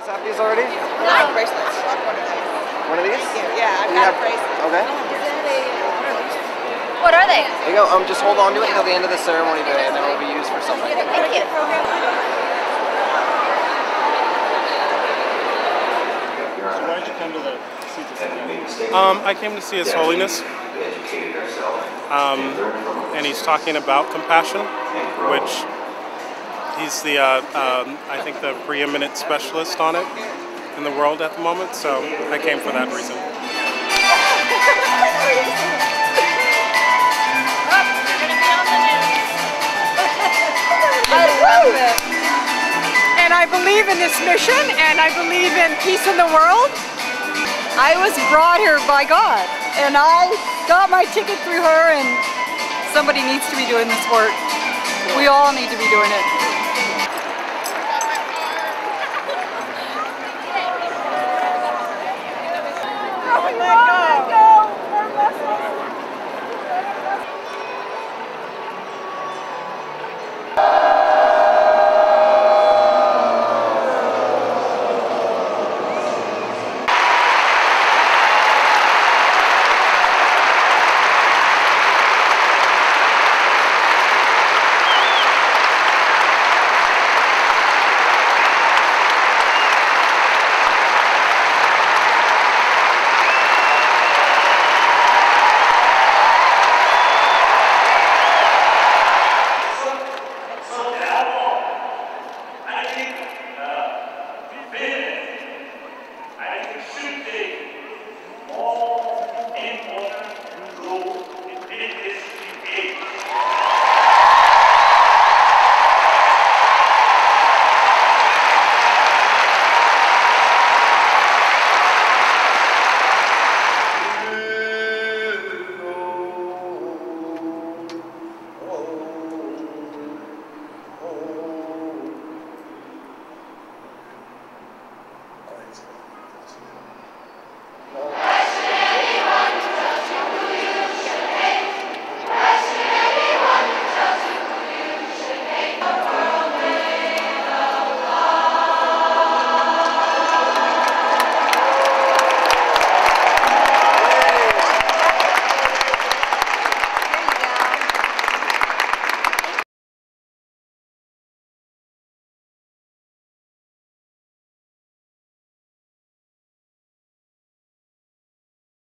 guys have these already? I have bracelets. One of these. One of these? Yeah, I've got have- a bracelet. Okay. What are they? There you go. Um, just hold on to it until the end of the ceremony today, and then it will be used for something. Thank you. So why did you come to the Um, I came to see His Holiness, um, and he's talking about compassion, which he's the, uh, um, I think, the preeminent specialist on it in the world at the moment. So I came for that reason. I love it. And I believe in this mission and I believe in peace in the world. I was brought here by God and I got my ticket through her and somebody needs to be doing this work. We all need to be doing it.